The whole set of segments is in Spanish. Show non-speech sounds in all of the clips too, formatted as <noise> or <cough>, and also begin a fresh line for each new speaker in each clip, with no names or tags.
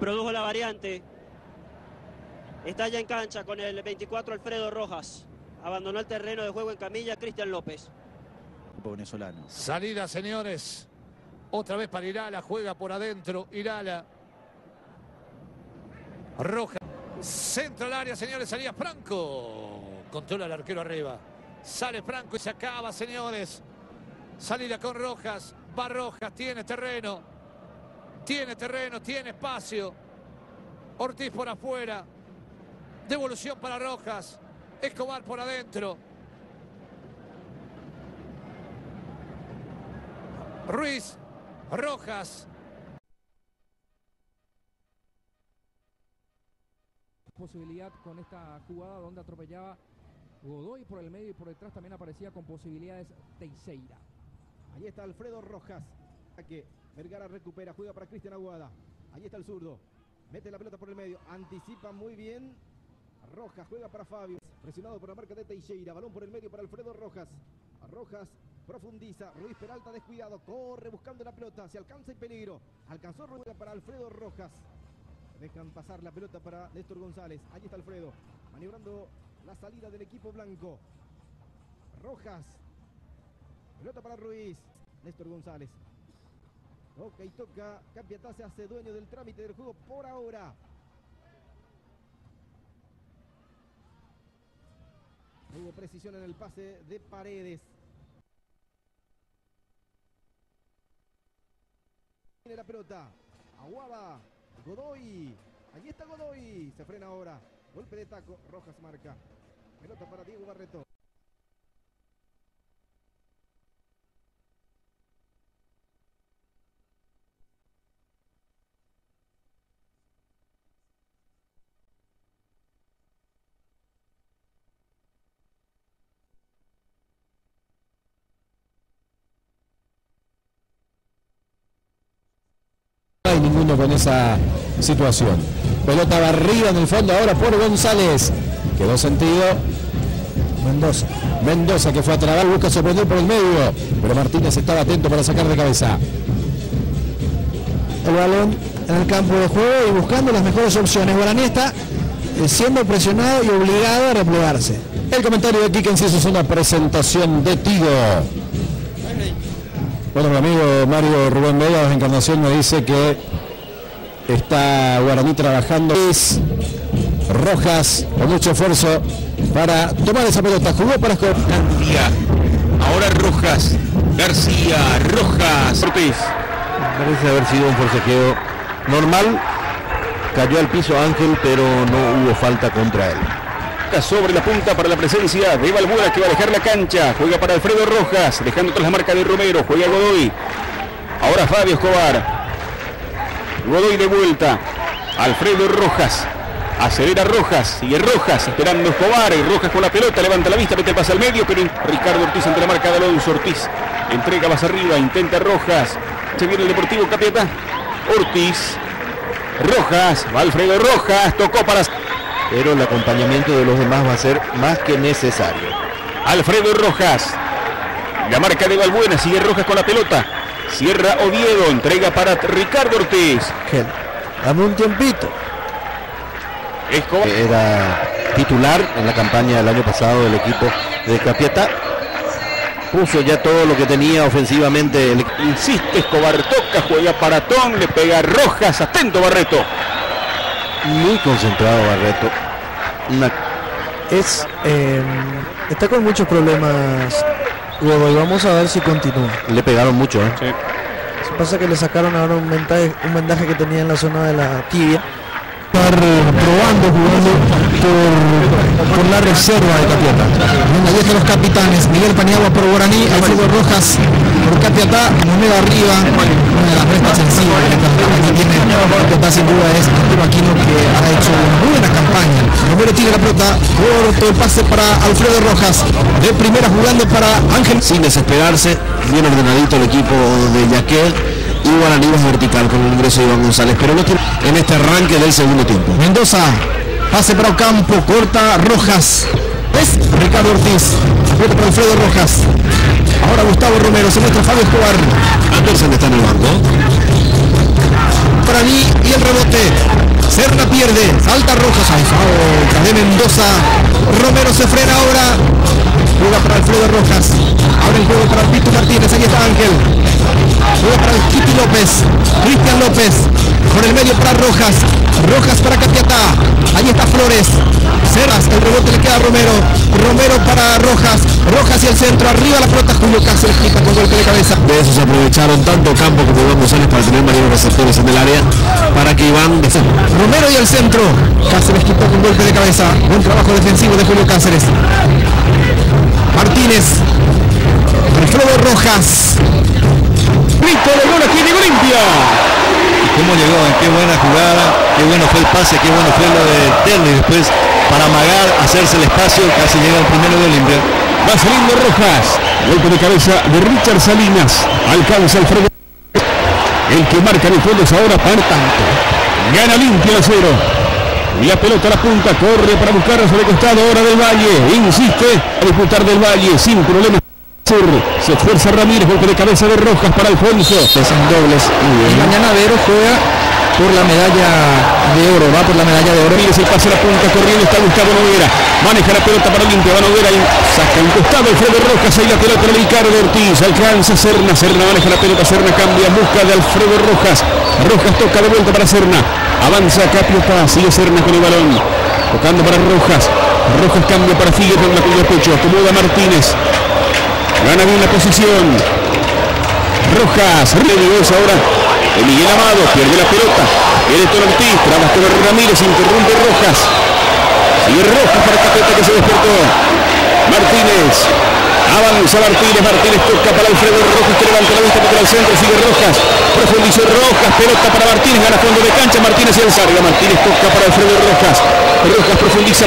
Produjo la variante. Está ya en cancha con el 24 Alfredo Rojas. Abandonó el terreno de juego en camilla Cristian López.
venezolano.
Salida, señores. Otra vez para Irala. Juega por adentro. Irala. Roja. Centro al área, señores. Salía Franco. Controla el arquero arriba. Sale Franco y se acaba, señores. Salida con Rojas. Va Rojas. Tiene terreno. Tiene terreno. Tiene espacio. Ortiz por afuera. Devolución para Rojas. Escobar por adentro. Ruiz. Rojas.
posibilidad con esta jugada donde atropellaba Godoy por el medio y por detrás también aparecía con posibilidades Teixeira.
Ahí está Alfredo Rojas. Que Vergara recupera, juega para Cristian Aguada. Ahí está el zurdo. Mete la pelota por el medio. Anticipa muy bien. Rojas juega para Fabio. Presionado por la marca de Teixeira. Balón por el medio para Alfredo Rojas. Rojas profundiza. Ruiz Peralta descuidado. Corre buscando la pelota. Se alcanza el peligro. Alcanzó Ruiz para Alfredo Rojas. Dejan pasar la pelota para Néstor González. Ahí está Alfredo. Maniobrando la salida del equipo blanco. Rojas. Pelota para Ruiz. Néstor González. Y toca. Capiatá se hace dueño del trámite del juego por ahora. Hubo precisión en el pase de Paredes. Tiene la pelota. Aguada. Godoy. Allí está Godoy. Se frena ahora. Golpe de taco. Rojas marca. Pelota para Diego Barreto.
Ninguno con esa situación. Pelota barrida en el fondo ahora por González. Quedó sentido. Mendoza. Mendoza que fue a trabar, busca sorprender por el medio. Pero Martínez estaba atento para sacar de cabeza.
el balón en el campo de juego y buscando las mejores opciones. Guaraní está eh, siendo presionado y obligado a replegarse.
El comentario de Kike Enciso es una presentación de Tigo. Bueno, mi amigo Mario Rubén Vega de Encarnación me dice que está Guaraní trabajando. Es Rojas con mucho esfuerzo para tomar esa pelota. Jugó para escoger.
García. Ahora Rojas. García, Rojas. Ortiz.
Parece haber sido un forcejeo normal. Cayó al piso Ángel, pero no hubo falta contra él.
Sobre la punta para la presencia de Balbuena que va a dejar la cancha. Juega para Alfredo Rojas, dejando atrás la marca de Romero. Juega Godoy. Ahora Fabio Escobar. Godoy de vuelta. Alfredo Rojas. Acelera Rojas, sigue Rojas, esperando Escobar, y Rojas con la pelota, levanta la vista, mete pasa al medio, pero Ricardo Ortiz ante la marca de Alonso Ortiz. Entrega más arriba, intenta Rojas. Se viene el Deportivo Capieta. Ortiz. Rojas, va Alfredo Rojas, tocó para.
Pero el acompañamiento de los demás va a ser más que necesario.
Alfredo Rojas. La marca de Balbuena, sigue Rojas con la pelota. Cierra Oviedo, entrega para Ricardo Ortiz.
Dame un tiempito.
Escobar.
Era titular en la campaña del año pasado del equipo de Capieta. Puso ya todo lo que tenía ofensivamente.
Insiste Escobar, toca, juega para Tom, le pega Rojas, atento Barreto.
Muy concentrado Barreto. Una...
Es, eh, está con muchos problemas Godoy. Vamos a ver si continúa.
Le pegaron mucho, ¿eh?
Sí.
Pasa que le sacaron ahora un vendaje, un vendaje que tenía en la zona de la tibia.
Estar probando, jugando por, por la reserva de Capiata.
Ahí están los capitanes, Miguel Paniagua por Guaraní, Alfredo Rojas por Capiatá, Moneda arriba, una de las restas sencillas que esta tiene Capiatá sin duda es Arturo Aquino que ha hecho una buena campaña. Romero tiene la pelota, corto el pase para Alfredo Rojas, de primera jugando para Ángel.
Sin desesperarse, bien ordenadito el equipo de Yaquel y Guaraní vertical con el ingreso de Iván González, pero no tiene en este arranque del segundo tiempo.
Mendoza, pase para Ocampo, corta Rojas. Es Ricardo Ortiz, pelota para Alfredo Rojas. Ahora Gustavo Romero, se muestra Fabio Escobar.
Anderson está en el banco.
Para mí y el rebote. Serna pierde, salta Rojas, hay falta de Mendoza. Romero se frena ahora. Juega para Alfredo Rojas. Abre el juego para Pito Martínez. Ahí está Ángel. Juega para el Kitty López. Cristian López. Por el medio para Rojas. Rojas para Catiatá. Ahí está Flores. Ceras. El rebote le queda a Romero. Romero para Rojas. Rojas y el centro. Arriba la pelota. Julio Cáceres quita con golpe de cabeza.
De eso se aprovecharon tanto Campo como Iván González para tener varios receptores en el área para que Iván
Romero y el centro. Cáceres quitó con golpe de cabeza. Buen trabajo defensivo de Julio Cáceres. Martínez. Alfredo Rojas.
Grito de gol aquí.
¿Cómo llegó? En qué buena jugada, qué bueno fue el pase, qué bueno fue lo de Terry después para amagar, hacerse el espacio, casi llega el primero de Olimpia.
Va saliendo Rojas. Golpe de cabeza de Richard Salinas. Alcanza Alfredo. El que marca en el fondo es ahora para tanto. Gana limpio a cero. La pelota a la punta, corre para buscar sobre el costado ahora del Valle. Insiste a disputar del Valle sin problemas. Se esfuerza Ramírez, golpe de cabeza de Rojas para Alfonso.
Pesan dobles. Y mañana Vero juega por la medalla de oro, va por la medalla de oro.
Ramírez el pase a la punta, corriendo está Gustavo Noguera. Maneja la pelota para Olimpia, va Noguera y saca un costado Alfredo Rojas, ahí la pelota de Ricardo Ortiz, alcanza Serna, Serna maneja la pelota, Serna cambia, busca de Alfredo Rojas. Rojas toca de vuelta para Serna. Avanza Capiota, sigue Serna con el balón. Tocando para Rojas. Rojas cambia para Figueroa en la de pecho. Acomoda Martínez. Gana bien la posición. Rojas, es ahora de Miguel Amado, pierde la pelota. Viene Toro Ortiz, traba Toro Ramírez, interrumpe Rojas. Sigue Rojas para Capeta que se despertó. Martínez. Avanza Martínez, Martínez toca para Alfredo Rojas que levanta la vista contra el centro, sigue Rojas, profundizó Rojas, pelota para Martínez, gana fondo de cancha, Martínez y el salga, Martínez toca para Alfredo Rojas, Rojas profundiza,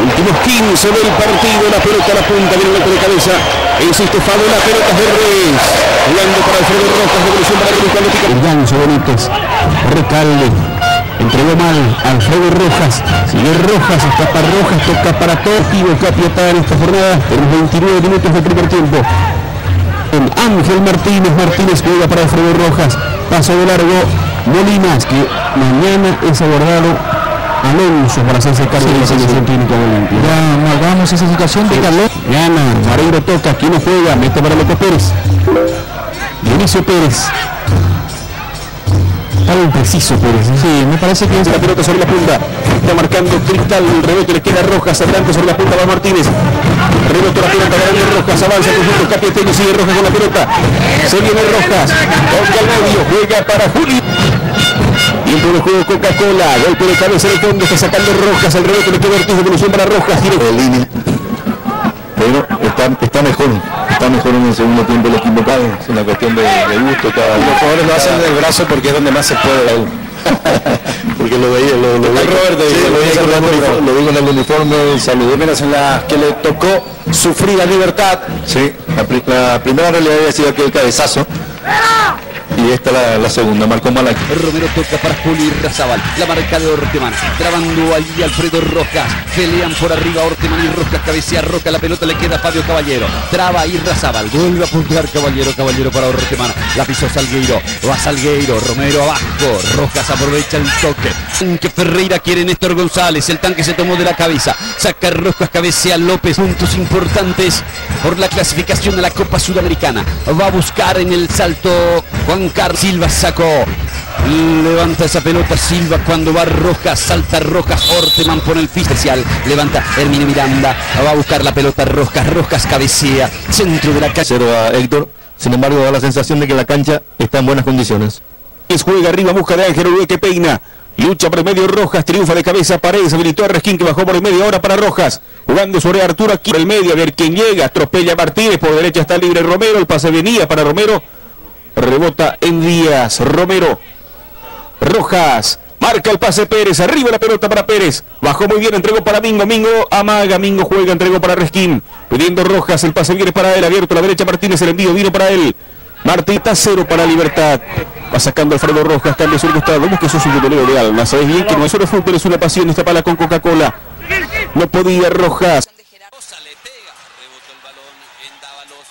Últimos 15 del partido, la pelota a la punta, viene el golpe de cabeza. Insiste Fado, la pelota de Reyes. Jugando para Alfredo Rojas, revolución para cuando pica. El ganso Benítez. Recalde. Entregó mal Alfredo Rojas. Sigue Rojas, está para Rojas, toca para todo. Activo Capiatá en esta jornada. En los 29 minutos del primer tiempo. Ángel Martínez, Martínez juega para Alfredo Rojas. Paso de largo. Molinas, que mañana es abordado Alonso para hacerse cargo de la selección de Olimpia.
Ya amalgamos esa situación de calor.
Gana, Mareiro toca, aquí no juega, mete para López Pérez. Dionisio Pérez. Está bien preciso Pérez. ¿eh?
Sí, me parece que es
La pelota sobre la punta. Está marcando Cristal, el rebote le queda Rojas, adelante sobre la punta va Martínez. Rebote la pelota, gana Rojas, avanza conjunto Capiatello, sigue Rojas con la pelota. Se viene Rojas, toca al medio, juega para Julio. Tiempo de juego Coca-Cola, golpe de cabeza de fondo, está sacando Rojas, el rebote le queda Ortiz, devolución para Rojas, de línea.
Pero está, está mejor, está mejor en el segundo tiempo el equipo cada es una cuestión de, de gusto. Cada,
Los jugadores lo hacen del brazo porque es donde más se puede aún. <laughs>
porque lo veía, lo, lo,
Está Roberto,
sí,
dice,
lo,
dice
con el lo vi con el uniforme, saludé.
Primeras en las que le tocó sufrir la libertad.
Sí, la, pri- la primera en realidad había sido aquel cabezazo. Y esta la, la segunda, marcó mal aquí.
Romero toca para Juli Razabal. La marca de Orteman. Trabando allí Alfredo Rojas. Pelean por arriba Orteman y Rojas. Cabecea Roca. La pelota le queda Fabio Caballero. Traba y Razabal. Vuelve a puntear Caballero. Caballero para Orteman. La pisó Salgueiro. Va Salgueiro. Romero abajo. Rojas aprovecha el toque. Que Ferreira quiere Néstor González. El tanque se tomó de la cabeza. Saca Rojas. Cabecea López. Puntos importantes por la clasificación de la Copa Sudamericana. Va a buscar en el salto Silva sacó. Levanta esa pelota Silva cuando va Rojas, salta Rojas, Orteman pone el fin especial, levanta Hermine Miranda, va a buscar la pelota Rojas, Rojas cabecea, centro de la cancha.
Cero a Héctor, sin embargo da la sensación de que la cancha está en buenas condiciones.
Es juega arriba, busca de Ángel Uruguay que peina. Lucha por el medio Rojas, triunfa de cabeza Paredes, habilitó a Resquín que bajó por el medio ahora para Rojas. Jugando sobre Arturo aquí por el medio, a ver quién llega. Atropella a Martínez, por derecha está libre Romero, el pase venía para Romero. Rebota en Díaz, Romero. Rojas, marca el pase Pérez, arriba la pelota para Pérez. Bajó muy bien, entregó para Mingo, Mingo amaga, Mingo juega, entregó para Resquín. Pidiendo Rojas, el pase viene para él, abierto a la derecha Martínez, el envío vino para él. Martín está cero para Libertad. Va sacando Alfredo Rojas, cambia su costado. Vemos que eso es un futbolero de. Sabes bien que no es solo fútbol, es una pasión. Esta pala con Coca-Cola. No podía Rojas.
le pega, rebotó el balón en Dávalos,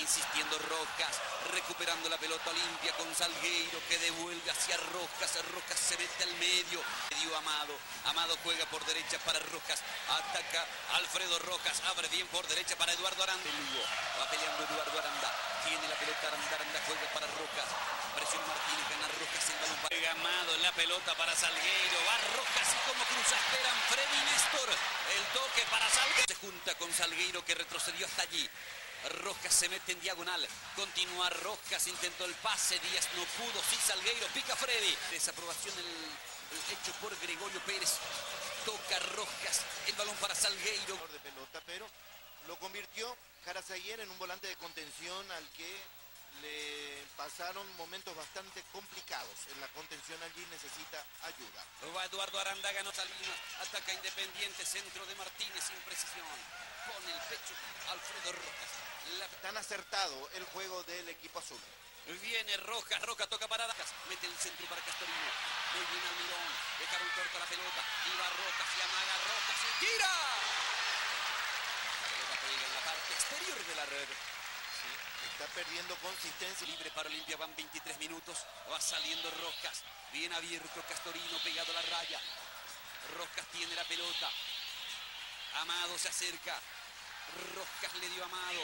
insistiendo Rojas, recuperando la pelota limpia con Salgueiro que devuelve hacia Rojas, Rojas se mete al medio, dio Amado, Amado juega por derecha para Rojas, ataca Alfredo Rojas, abre bien por derecha para Eduardo Aranda, Lugo, va peleando Eduardo Aranda, tiene la pelota Aranda, Aranda juega para Rojas, presión Martínez, gana Rojas el balón, juega Amado, la pelota para Salgueiro, va Rojas y como cruza, esperan Freddy Néstor, el toque para Salgueiro, se junta con Salgueiro que retrocedió hasta allí, Rojas se mete en diagonal. Continúa Rojas, intentó el pase. Díaz no pudo. Sí, Salgueiro. Pica Freddy. Desaprobación el, hecho por Gregorio Pérez. Toca Rojas. El balón para Salgueiro.
de pelota, pero lo convirtió Jarazaguer en un volante de contención al que le pasaron momentos bastante complicados. En la contención allí necesita ayuda.
Va Eduardo Aranda, ganó Salinas. Ataca Independiente. Centro de Martínez sin precisión. Pone el pecho Alfredo Rojas. La...
Tan acertado el juego del equipo azul.
Viene Rojas, Rojas toca para mete el centro para Castorino. Muy bien Almirón, dejaron corta la pelota. Iba Rojas y amaga Rojas y tira. La pelota pega en la parte exterior de la red.
Está perdiendo consistencia.
Libre para Olimpia, van 23 minutos. Va saliendo Rojas. Bien abierto Castorino, pegado a la raya. Rojas tiene la pelota. Amado se acerca. Rojas le dio Amado.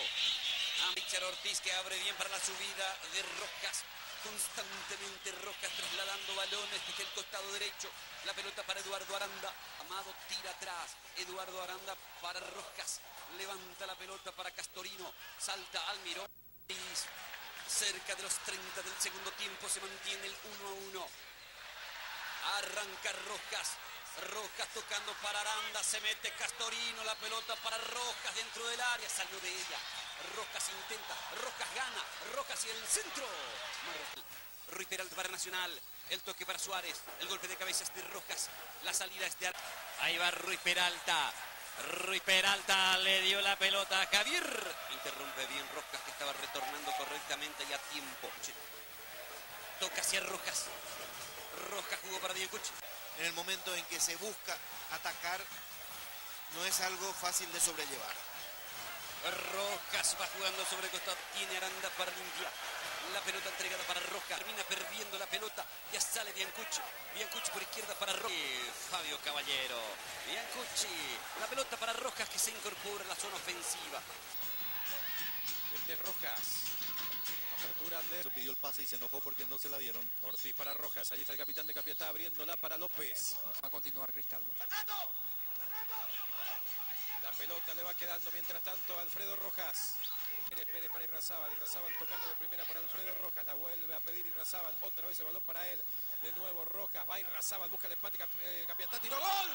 A Richard Ortiz que abre bien para la subida de Rojas. Constantemente Rojas trasladando balones desde el costado derecho. La pelota para Eduardo Aranda. Amado tira atrás. Eduardo Aranda para Rojas. Levanta la pelota para Castorino. Salta Almirón. Cerca de los 30 del segundo tiempo se mantiene el 1 a 1. Arranca Rojas. Rojas tocando para Aranda, se mete Castorino, la pelota para Rojas dentro del área, salió de ella. Rojas intenta, Rojas gana, Rojas y el centro. Rui Peralta para Nacional, el toque para Suárez, el golpe de cabeza es de Rojas, la salida es de... Ahí va Rui Peralta, Rui Peralta le dio la pelota a Javier. Interrumpe bien Rojas que estaba retornando correctamente y a tiempo. Toca hacia Rojas. Rojas jugó para Diego
En el momento en que se busca atacar, no es algo fácil de sobrellevar.
Rojas va jugando sobre el costado, tiene Aranda para limpiar. La pelota entregada para Rojas, termina perdiendo la pelota, ya sale Biancucci. Biancucci por izquierda para Rojas. Fabio Caballero, Biancucci, la pelota para Rojas que se incorpora a la zona ofensiva.
Este es Rojas. Apertura de...
Se pidió el pase y se enojó porque no se la dieron.
Ortiz para Rojas. Allí está el capitán de Capiatá abriéndola para López.
Va a continuar Cristaldo.
La pelota le va quedando mientras tanto a Alfredo Rojas. Pérez Pérez para Irrazábal. Irrazábal tocando de primera para Alfredo Rojas. La vuelve a pedir Irrazábal. Otra vez el balón para él. De nuevo Rojas. Va Irrazábal. Busca el empate. Cap eh, Capiatá. Tiró gol.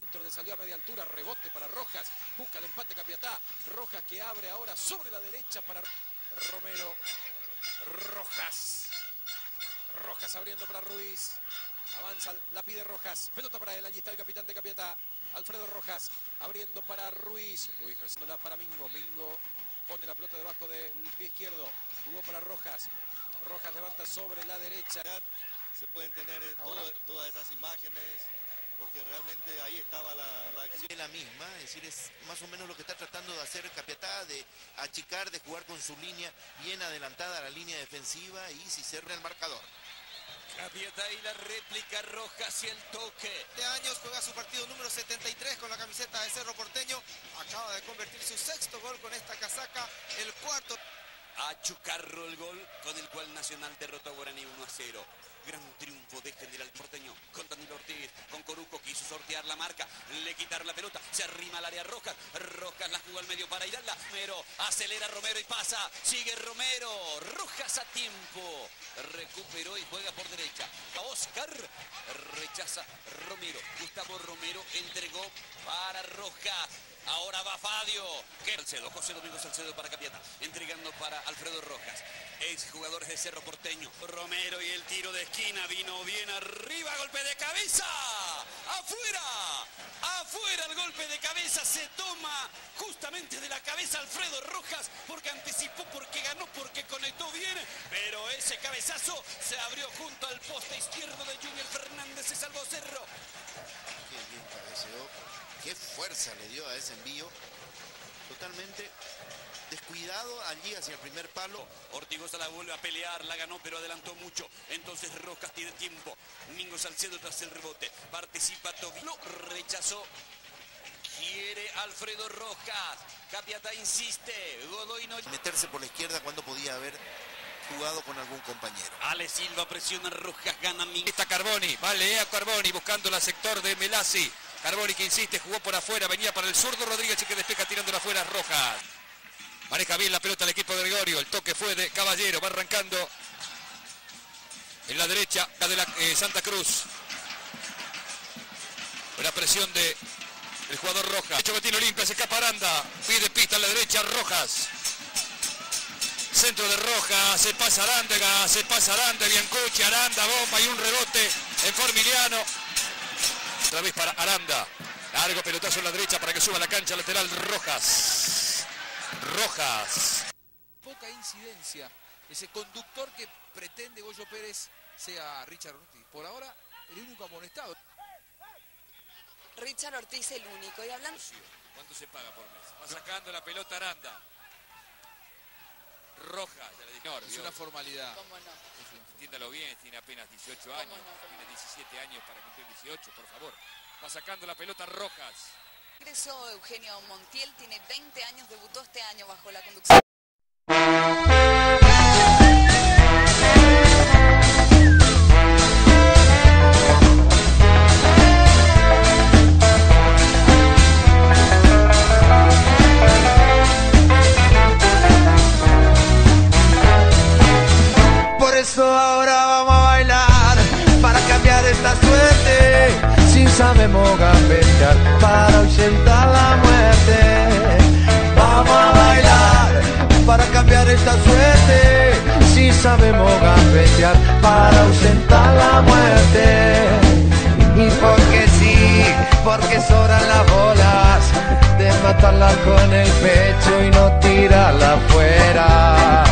Centro le salió a media altura. Rebote para Rojas. Busca el empate Capiatá. Rojas que abre ahora sobre la derecha para Romero. Rojas. Rojas abriendo para Ruiz. Avanza, la pide Rojas. Pelota para él. Allí está el capitán de Capiatá. Alfredo Rojas. Abriendo para Ruiz. Ruiz recibiéndola para Mingo. Mingo pone la pelota debajo del pie izquierdo. Jugó para Rojas. Rojas levanta sobre la derecha.
Se pueden tener todo- todas esas imágenes porque realmente ahí estaba la, la acción.
Es la misma, es decir, es más o menos lo que está tratando de hacer Capiatá, de achicar, de jugar con su línea bien adelantada a la línea defensiva y si cerra el marcador.
Capiatá y la réplica Rojas y el toque.
de años, juega su partido número 73 con la camiseta de Cerro Porteño. Acaba de convertir su sexto gol con esta casaca, el cuarto.
A Chucarro el gol con el cual Nacional derrotó a Guaraní 1 a 0. Gran triunfo de General Porteño con Danilo Ortiz, con Coruco, quiso sortear la marca, le quitaron la pelota, se arrima al área Rojas, Rojas la jugó al medio para Irala, Romero, acelera Romero y pasa, sigue Romero, Rojas a tiempo, recuperó y juega por derecha, a Oscar, rechaza Romero, Gustavo Romero entregó para Rojas, Ahora va Fadio. Que Salcedo, José Domingo Salcedo para Capiata. Entregando para Alfredo Rojas. Ex jugadores de Cerro Porteño. Romero y el tiro de esquina. Vino bien arriba. Golpe de cabeza. Afuera. Afuera el golpe de cabeza. Se toma justamente de la cabeza Alfredo Rojas. Porque anticipó, porque ganó, porque conectó bien. Pero ese cabezazo se abrió junto al poste izquierdo de Junior Fernández. Se salvó Cerro.
Qué bien cabeceó, qué fuerza le dio a ese envío. Totalmente cuidado allí hacia el primer palo.
Ortigosa la vuelve a pelear, la ganó pero adelantó mucho. Entonces Rojas tiene tiempo. Mingo Salcedo tras el rebote. Participa Tobi. Lo rechazó. Quiere Alfredo Rojas. Capiata insiste. Godoy no.
Meterse por la izquierda cuando podía haber jugado con algún compañero.
Ale Silva presiona Rojas, gana Mingo.
Está Carboni, vale a Carboni buscando la sector de Melasi. Carboni que insiste, jugó por afuera, venía para el zurdo Rodríguez y que despeja tirando afuera Rojas. Maneja bien la pelota el equipo de Gregorio, el toque fue de Caballero, va arrancando en la derecha la de la eh, Santa Cruz. La presión de el jugador Rojas. Hecho que tiene Olimpia, se escapa Aranda, pide pista a la derecha Rojas. Centro de Rojas, se pasa Aranda, se pasa Aranda, Biancucci, Aranda, bomba y un rebote en Formiliano. Otra vez para Aranda. Largo pelotazo en la derecha para que suba la cancha lateral Rojas. Rojas.
Poca incidencia. Ese conductor que pretende Goyo Pérez sea Richard Ortiz. Por ahora, el único amonestado.
Richard Ortiz el único. Y hablando...
¿Cuánto se paga por mes? Va sacando la pelota Aranda. Rojas, ya le dije.
Es una formalidad.
¿Cómo no?
Entiéndalo bien, tiene apenas 18 años. Tiene 17 años para cumplir 18, por favor. Va sacando la pelota Rojas.
Eugenio Montiel, tiene 20 años, debutó este año bajo la conducción.
Sabemos gambetear para ahuyentar la muerte. Y porque sí, porque sobran las bolas de matarla con el pecho y no tirarla afuera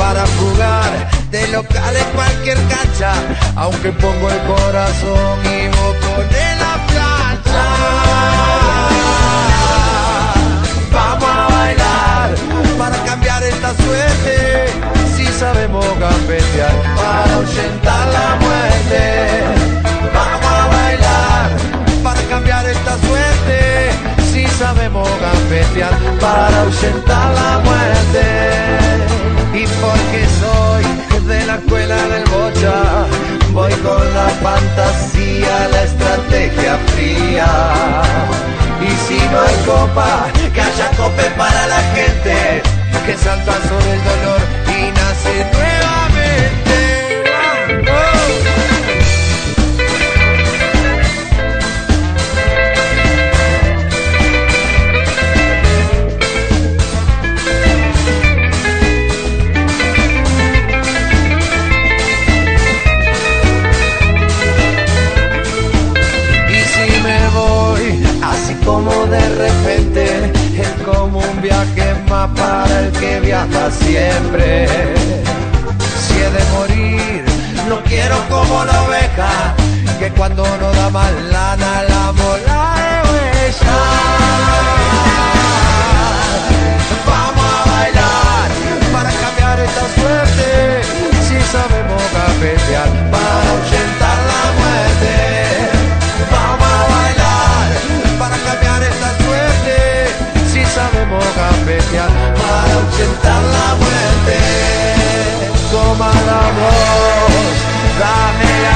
para jugar de local en cualquier cancha, aunque pongo el corazón y vos pones la plancha. Vamos a bailar para cambiar esta suerte, sabemos gambetear para ahuyentar la muerte. Vamos a bailar para cambiar esta suerte, si sabemos gambetear para ahuyentar la muerte y porque soy de la escuela del bocha, voy con la fantasía, la estrategia fría. Y si no hay copa, que haya cope para la gente, que salta sobre el dolor como de repente, es como un viaje para el que viaja siempre. Si he de morir, no quiero como la oveja, que cuando no da más lana la mola de. Vamos a bailar para cambiar esta suerte, si sabemos cafetear para ahuyentar como gambetear para ausentar la muerte. Toma la voz, dame la